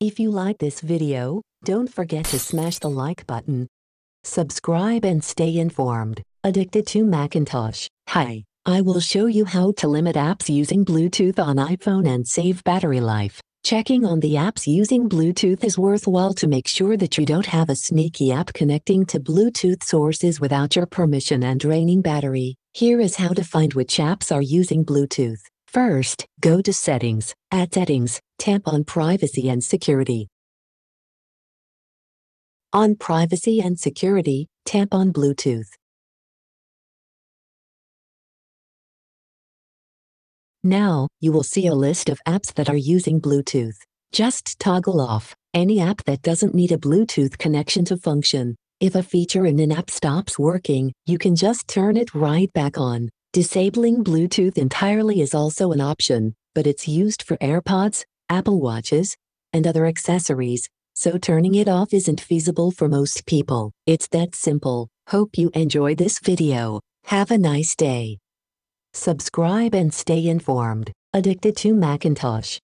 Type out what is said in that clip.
If you like this video, don't forget to smash the like button. Subscribe and stay informed. Addicted to Macintosh. Hi, I will show you how to limit apps using Bluetooth on iPhone and save battery life. Checking on the apps using Bluetooth is worthwhile to make sure that you don't have a sneaky app connecting to Bluetooth sources without your permission and draining battery. Here is how to find which apps are using Bluetooth. First, go to Settings. At Settings, tap on Privacy and Security. On Privacy and Security, tap on Bluetooth. Now, you will see a list of apps that are using Bluetooth. Just toggle off any app that doesn't need a Bluetooth connection to function. If a feature in an app stops working, you can just turn it right back on. Disabling Bluetooth entirely is also an option, but it's used for AirPods, Apple Watches, and other accessories, so turning it off isn't feasible for most people. It's that simple. Hope you enjoy this video. Have a nice day. Subscribe and stay informed. Addicted to Macintosh.